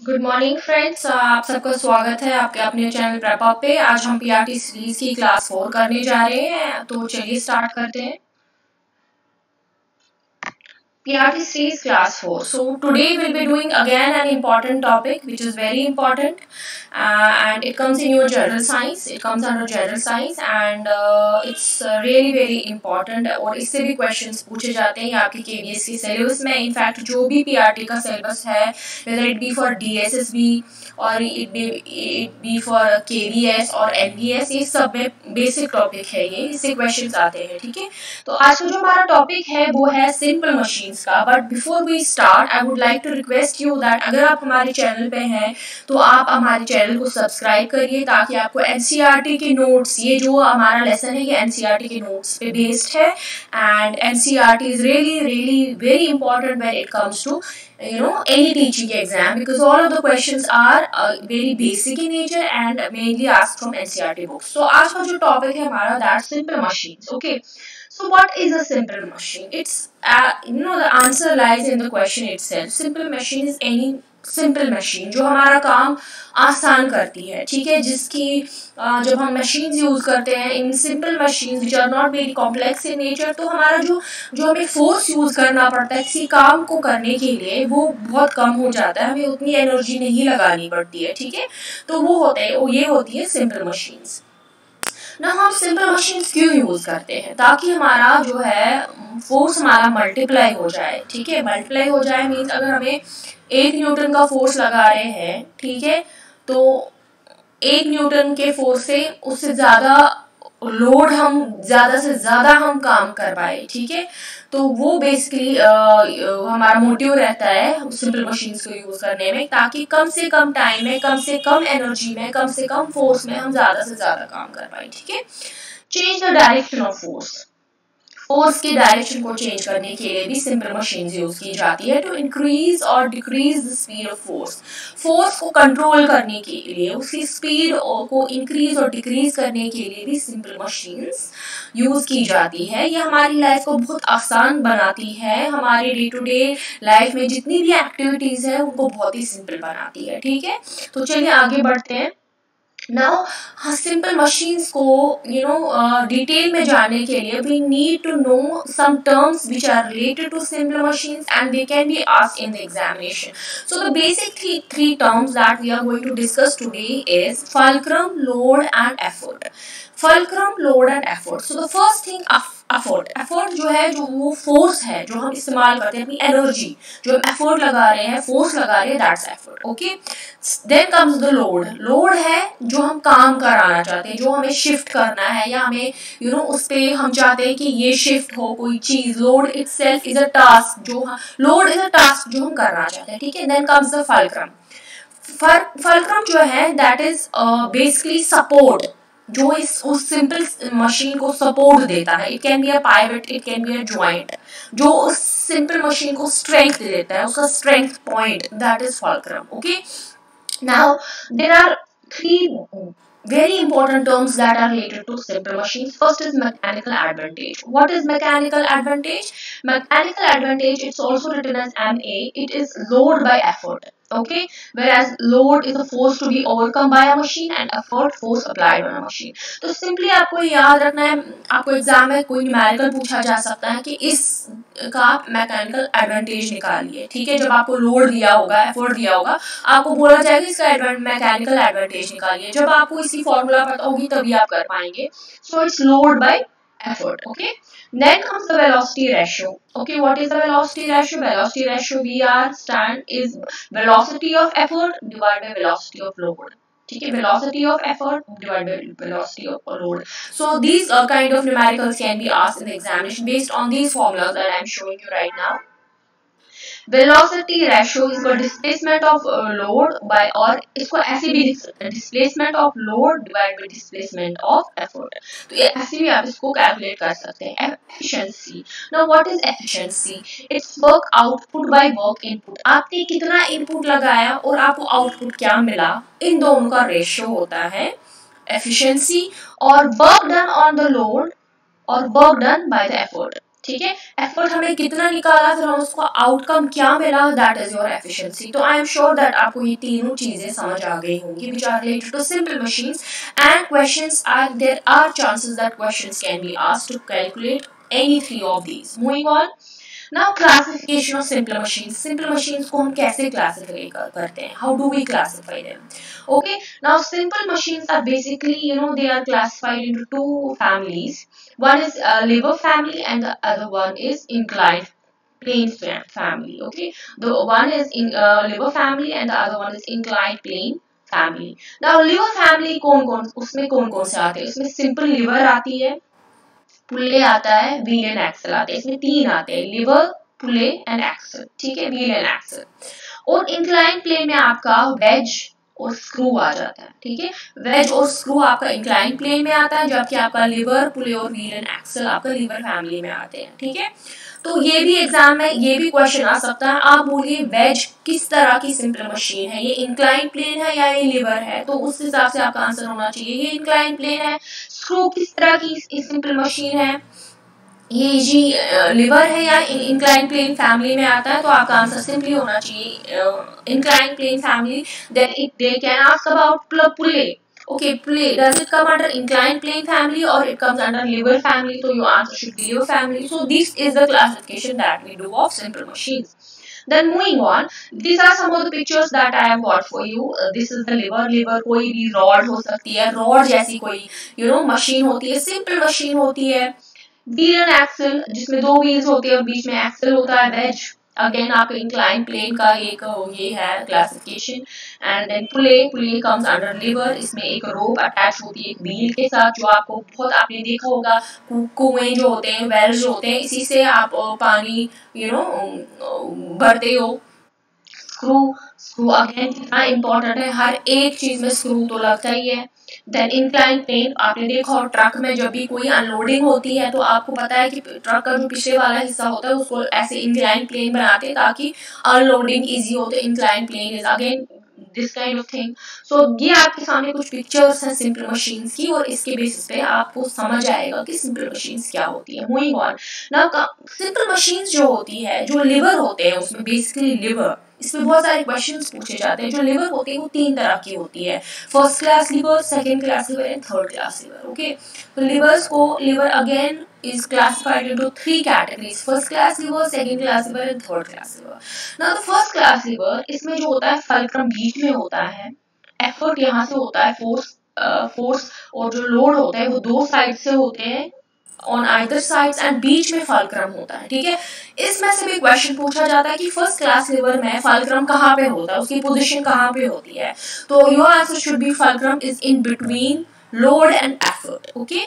Good morning friends आप सबका स्वागत है आपके अपने चैनल पे। आज हम पीआरटी सीरीज़ की क्लास फोर करने जा रहे हैं। तो चलिए स्टार्ट करते हैं। PRT series class 4. So today we'll be doing again an important topic which is very important uh, and it comes in your general science. It comes under general science and uh, it's uh, really very important और इससे भी questions पूछे जाते हैं आपके KBS के syllabus में in fact जो भी PRT का syllabus है whether it be for DSSB और it be, it be for KBS और NBS ये सब में basic topic है ये इससे questions आते हैं ठीक है तो आज का जो हमारा topic है वो है simple machines का but before we start I would like to request you that अगर आप हमारे चैनल पे हैं तो आप हमारे चैनल को सब्सक्राइब करिए ताकि आपको एन e के नोट्स ये जो हमारा लेसन है ये एन e के नोट्स पे बेस्ड है and N is really really very important when it comes to you know any teaching exam because all of the questions are uh, very basic in nature and mainly asked from NCERT books. So आज का जो topic है हमारा that simple machines. Okay. So what is a simple machine? It's uh, you know the answer lies in the question itself. Simple machine is any simple machine जो हमारा काम आसान करती है ठीक है जिसकी जब हम मशीन यूज़ करते हैं in simple machine which are not very complex in nature तो हमारा जो जो हमें फोर्स यूज़ करना पड़ता है किसी काम को करने के लिए वो बहुत कम हो जाता है हमें उतनी एनर्जी नहीं लगानी पड़ती है ठीक है तो वो होते हैं ये होती है सिंपल मशीन्स ना, हम सिंपल मशीन क्यों यूज़ करते हैं? ताकि हमारा जो है फोर्स हमारा मल्टीप्लाई हो जाए, ठीक है? मल्टीप्लाई हो जाए मीन्स अगर हमें एक न्यूटन का फोर्स लगा रहे हैं, ठीक है? तो एक न्यूटन के फोर्स से उससे ज़्यादा लोड हम ज़्यादा से ज़्यादा हम काम कर पाए, ठीक है? तो वो बेसिकली हमारा मोटिव रहता है सिंपल मशीन्स को यूज़ करने में, ताकि कम से कम टाइम में, कम से कम एनर्जी में, कम से कम फोर्स में हम ज़्यादा से ज़्यादा काम कर पाए, ठीक है? Change the direction of force force के डायरेक्शन को चेंज करने के लिए भी सिंपल मशीन यूज़ की जाती है टू इंक्रीज और decrease the speed of force force को कंट्रोल करने के लिए, उसकी स्पीड को इंक्रीज और डिक्रीज करने के लिए भी सिंपल मशीन यूज़ की जाती है। ये हमारी लाइफ को बहुत आसान बनाती है। हमारे डे टू डे लाइफ में जितनी भी एक्टिविटीज़ है, उनको बहुत ही सिंपल बनाती है। ठीक है? तो चलिए आगे बढ़ते हैं। नाउ सिंपल मशीन्स को यू नो डिटेल में जाने के लिए we need to know some terms which are related to simple machines and they can be asked in the examination so the basic three terms that we are going to discuss today is fulcrum load and effort fulcrum load and effort so the first thing effort effort जो है, जो वो force है, जो हम इस्तेमाल करते हैं अपनी एनर्जी जो हम एफर्ट लगा रहे हैं फोर्स लगा रहे हैं that's effort okay then comes the load load है जो हम काम कराना चाहते हैं, जो हमें शिफ्ट करना है, या हमें यू नो उस पर हम चाहते हैं कि ये शिफ्ट हो, कोई चीज़. Load itself is a task जो लोड इज़ अ टास्क जो हम करना चाहते हैं. ठीक है? Then comes the fulcrum fulcrum जो है दैट इज़ बेसिकली सपोर्ट जो इस उस सिंपल मशीन को सपोर्ट देता है it can be a pivot it can be a joint जो उस सिंपल मशीन को स्ट्रेंथ देता है उसका strength point that is fulcrum okay now there are three very important terms that are related to simple machines. First is mechanical advantage. What is mechanical advantage? Mechanical advantage, it's also written as MA. It is load by effort. Okay? Whereas load is a force to be overcome by a machine and effort, force applied on a machine. तो simply आपको याद रखना है, आपको exam में कोई numerical पूछा जा सकता है कि इस का मैकेनिकल एडवांटेज निकालिए, ठीक है? जब आपको लोड दिया होगा एफर्ट दिया होगा, आपको बोला जाएगा इसका मैकेनिकल एडवांटेज निकालिए। जब आपको इसी फॉर्मूला पता होगी, तभी आप कर पाएँगे। So it's load by effort okay? Then comes the velocity ratio okay? What is the velocity ratio? Velocity ratio vr stand is velocity of effort divided by velocity of load okay? Velocity of effort divided by velocity of load. So these uh, kind of numericals can be asked in the examination based on these formulas that i'm showing you right now velocity ratio इसको displacement of load by और इसको ऐसे भी displacement of load divide by displacement of effort तो ये ऐसे भी आप इसको कैलकुलेट कर सकते हैं। Efficiency now what is efficiency it's work output by work input आपने कितना इनपुट लगाया और आपको आउटपुट क्या मिला? इन दोनों का रेशियो होता है एफिशिएंसी और work done on the load और work done by the effort ठीक है? एफर्ट हमें कितना निकाला फिर हम उसको आउटकम क्या मिला दैट इज़ योर एफिशिएंसी तो आई एम श्योर दैट आपको ये तीनों चीज़ें समझ आ गई होंगी which are related to simple machines and questions are there are chances that questions can be asked to calculate any three of these moving on now classification of simple machine simple machine को हम कैसे classify करते हैं how do we classify them okay now simple machines are basically you know they are classified into two families one is liver family and the other one is inclined plane family okay the one is in uh, liver family and the other one is inclined plane family now liver family कौन कौन उसमें कौन कौन से आते हैं उसमें simple liver आती है पुल्ले आता है व्हील एंड एक्सल आते हैं। इसमें तीन आते हैं लिवर पुल्ले एंड एक्सल ठीक है व्हील एंड एक्सल और इंक्लाइन प्लेन में आपका वेज और स्क्रू आ जाता है, ठीक है? वेज और स्क्रू आपका इंक्लाइन प्लेन में आता है, जबकि आपका लिवर पुले और व्हील एंड एक्सल आपका लिवर फैमिली में आते हैं, ठीक है? तो ये भी एग्ज़ाम में ये भी क्वेश्चन आ सकता है। आप बोलिए वेज किस तरह की सिंपल मशीन है? ये इंक्लाइन प्लेन है या ये लिवर है? तो उस हिसाब से आपका आंसर होना चाहिए। ये इंक्लाइन प्लेन है। स्क्रू किस तरह की सिंपल मशीन है? ये जी लिवर है या इंक्लाइन प्लेन फैमिली में आता है तो आपका आंसर सिंपली होना चाहिए। Incline plane family then it they can ask about pulley okay play does it come under inclined plane family or it comes under liver family so your answer should be liver family so this is the classification that we do of simple machines then moving on these are some of the pictures that i have got for you uh, this is the liver liver कोई भी rod हो सकती है rod जैसी कोई you know machine होती है simple machine होती है व्हील एंड एक्सल जिसमें दो व्हील्स होते हैं बीच में एक्सल होता है वेज अगेन आपका इंक्लाइन प्लेन का एक ये है classification and then pulley pulley comes under lever इसमें एक रोप अटैच होती है एक व्हील के साथ, जो आपको बहुत आपने देखा होगा। कुएँ जो होते हैं वेल्स जो होते हैं, इसी से आप पानी यू नो भरते हो। स्क्रू स्क्रू अगेन कितना इंपॉर्टेंट है, हर एक चीज़ में स्क्रू तो लगता ही है। देन इंक्लाइन प्लेन आपने देखा, और ट्रक में जब भी कोई अनलोडिंग होती है तो आपको पता है कि ट्रक का जो पिछले वाला हिस्सा होता है, उसको ऐसे इंक्लाइन प्लेन बनाते हैं ताकि अनलोडिंग इजी हो तो incline plane is again this kind of thing so ये आपके सामने कुछ पिक्चर्स हैं सिंपल मशीन्स की, और इसके बेसिस पे आपको समझ आएगा कि सिंपल मशीन्स क्या होती है। मूविंग ऑन ना सिंपल मशीन्स जो होती है, जो लिवर होते हैं, उसमें बेसिकली लिवर इसमें बहुत सारे क्वेश्चन पूछे जाते हैं, जो लिवर होती है वो तीन तरह की होती है। First class lever second class lever and third class lever okay तो लिवर्स को lever again is classified into three categories. First class liver second class liver and third class liver now, the first class liver इसमें जो होता है fulcrum बीच में होता है। Effort यहाँ से होता है फोर्स फोर्स और जो लोड होता है, वो दो साइड से होते हैं। ऑन आइदर साइड्स एंड बीच में फालक्रम होता है, ठीक है? इसमें से भी क्वेश्चन पूछा जाता है कि फ़र्स्ट क्लास लिवर में फालक्रम कहाँ पे होता है? उसकी पोजिशन कहाँ पे होती है? तो your answer should be fulcrum is in between load and effort okay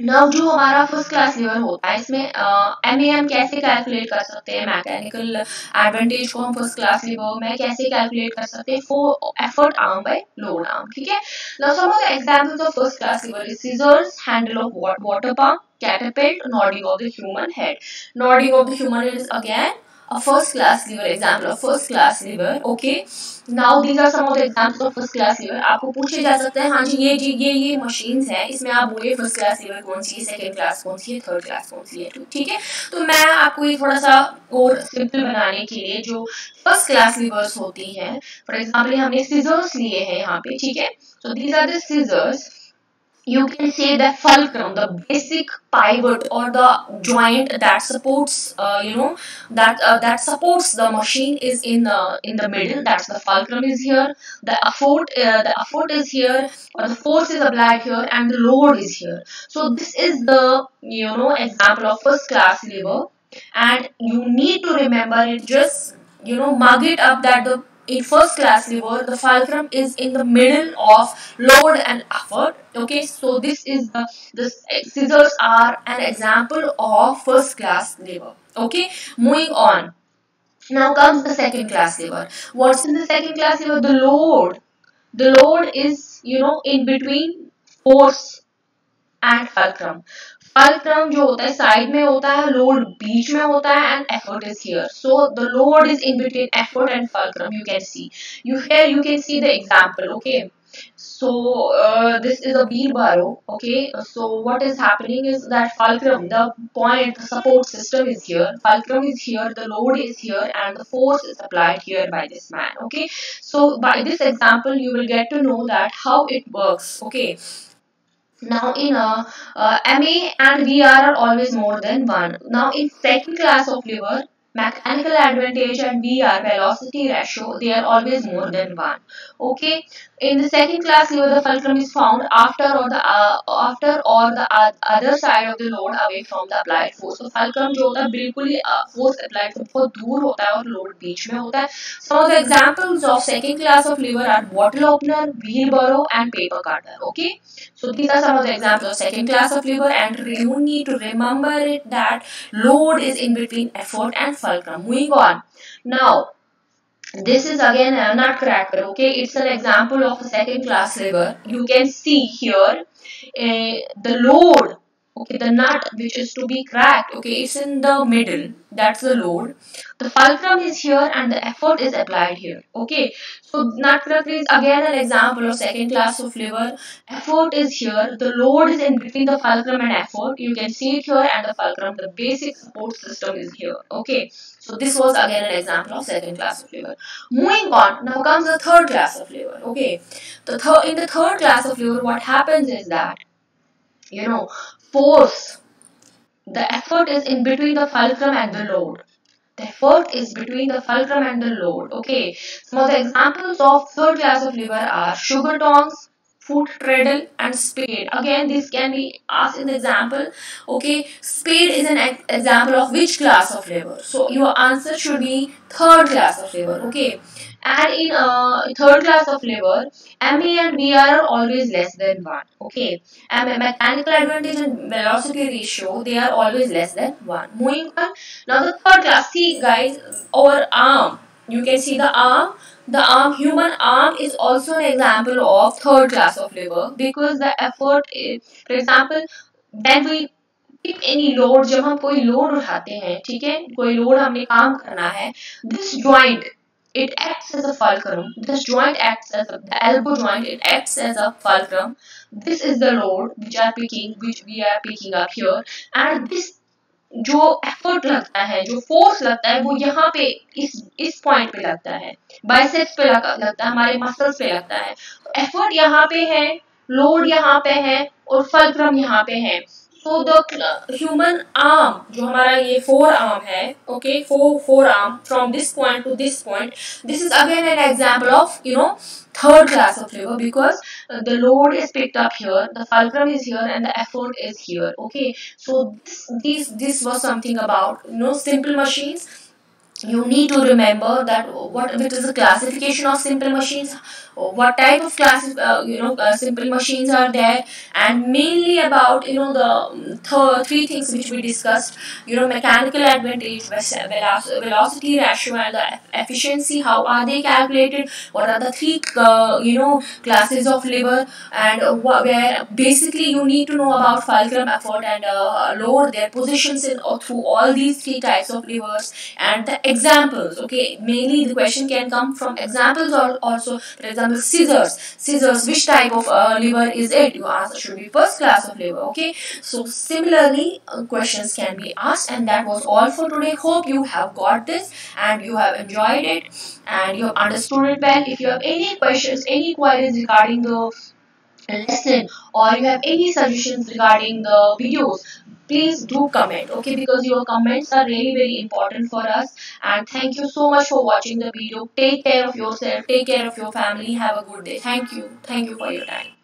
now जो हमारा फ़र्स्ट क्लास लेवल होता है, इसमें एम ए एम कैसे कैलकुलेट कर सकते हैं? मैकेनिकल एडवांटेज को हम फ़र्स्ट क्लास लेवल में कैसे कैलकुलेट कर सकते हैं? For effort arm by load arm ठीक है? Now some of the examples of first class lever is scissors handle of water pump catapult nodding of the human head. Nodding of the human head is, again a first class liver example of first class liver okay? Now, these are some of the examples of first class liver आपको पूछे जा सकते हैं हाँ जी, ये जी, ये ये machines हैं। इसमें आप बोलिए फ़र्स्ट क्लास लिवर कौन सी है सेकंड क्लास कौन सी है थर्ड क्लास कौन सी है, ठीक है? तो मैं आपको ये थोड़ा सा और सिंपल बनाने के लिए जो फ़र्स्ट क्लास लिवर्स होती है फॉर एग्ज़ाम्पल हमने सीजर्स लिए हैं यहाँ पे, ठीक है? So, these are the scissors. You can say the fulcrum the basic pivot or the joint that supports uh, you know that uh, that supports the machine is in the in the middle. That's the fulcrum is here. The effort uh, the effort is here or the force is applied here and the load is here. So this is the you know example of first class lever and you need to remember it. Just you know mug it up that the in first class lever the fulcrum is in the middle of load and effort okay? So this is the the scissors are an example of first class lever okay? Moving on. Now comes the second class lever what's in the second class lever the load. The load is you know in between force and fulcrum कालक्रम जो होता है side में होता है load बीच में होता है and effort is here so the load is in between effort and fulcrum you can see you here you can see the example okay so this is a wheelbarrow okay so what is happening is that fulcrum the point the support system is here fulcrum is here the load is here and the force is applied here by this man okay so by this example you will get to know that how it works okay now in a uh, ma and vr are always more than one. Now in second class of lever mechanical advantage and VR velocity ratio they are always more than 1 okay in the second class lever the fulcrum is found after or the uh, after or the uh, other side of the load away from the applied force so fulcrum जो होता है बिल्कुल ही force applied से बहुत दूर होता है और load बीच में होता है some of the examples of second class of lever are bottle opener wheelbarrow and paper cutter okay so these are some of the examples of second class of lever and you need to remember it that load is in between effort and Moving on. Now, this is again a nutcracker, okay? It's an example of a second class lever. You can see here uh, the load okay the nut which is to be cracked okay it's in the middle. That's the load. The fulcrum is here and the effort is applied here. Okay so nutcracker is again an example of second class of lever effort is here. The load is in between the fulcrum and effort. You can see it here and the fulcrum. The basic support system is here. Okay so this was again an example of second class of lever moving on now comes the third class of lever okay the third in the third class of lever what happens is that you know force. The effort is in between the fulcrum and the load. The effort is between the fulcrum and the load. Okay. Some of the examples of third class of lever are sugar tongs, foot treadle and spade. Again, this can be asked in the example. Okay. Spade is an example of which class of lever? So, your answer should be third class of lever. Okay and in uh, third class of lever MA and VR are always less than 1 okay and mechanical advantage and velocity ratio they are always less than 1 moving on now the third class see guys our arm you can see the arm the arm human arm is also an example of third class of lever because the effort is, for example when we any load जब हम कोई load उठाते हैं ठीक है कोई load हमें काम करना है this joint it acts as a fulcrum. This joint acts as a, the elbow joint, it acts as a fulcrum. This is the load which are picking, which we are picking up here. And this जो effort लगता है जो force लगता है वो यहाँ पे इस इस पॉइंट पे लगता है बाइसेप्स पे लगता है हमारे मसल्स पे लगता है एफर्ट यहाँ पे है लोड यहाँ पे है और फलक्रम यहाँ पे है तो द ह्यूमन आर्म जो हमारा ये फोर आर्म है okay for for arm from this point to this point this is again an example of you know third class of lever because the load is picked up here the fulcrum is here and the effort is here okay so this this was something about you know simple machines you need to remember that what it is the classification of simple machines what type of classes uh, you know uh, simple machines are there and mainly about you know the th three things which we discussed you know mechanical advantage velocity ratio and the efficiency how are they calculated what are the three uh, you know classes of lever and where basically you need to know about fulcrum effort and uh, load their positions in uh, through all these three types of levers and the examples okay? Mainly the question can come from examples or also for example scissors. Scissors which type of uh, lever is it your answer should be first class of lever okay? So similarly uh, questions can be asked and that was all for today. Hope you have got this and you have enjoyed it and you have understood it well. If you have any questions any queries regarding the lesson or you have any suggestions regarding the videos please do comment okay? Because your comments are really very important for us. And thank you so much for watching the video. Take care of yourself take care of your family. Have a good day. Thank you. Thank you for your time